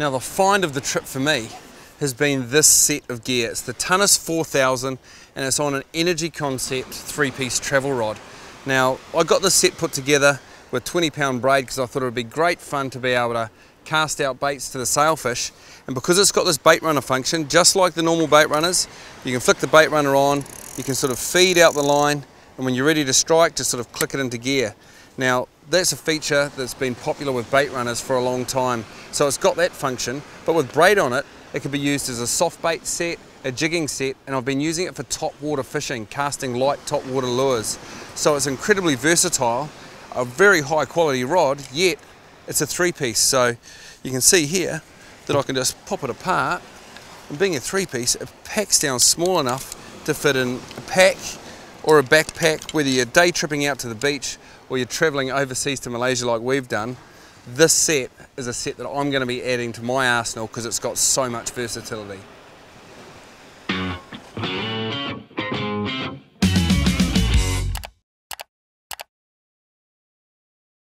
Now the find of the trip for me has been this set of gear. It's the Thunnus 4000 and it's on an Energy Concept three-piece travel rod. Now I got this set put together with 20 pound braid because I thought it would be great fun to be able to cast out baits to the sailfish and because it's got this bait runner function just like the normal bait runners you can flick the bait runner on you can sort of feed out the line and when you're ready to strike just sort of click it into gear now that's a feature that's been popular with bait runners for a long time. So it's got that function but with braid on it it can be used as a soft bait set a jigging set and I've been using it for top water fishing casting light top water lures. So it's incredibly versatile a very high quality rod yet it's a three piece so you can see here that I can just pop it apart. And being a three piece it packs down small enough to fit in a pack or a backpack whether you're day tripping out to the beach or you're traveling overseas to Malaysia like we've done this set is a set that I'm going to be adding to my arsenal because it's got so much versatility.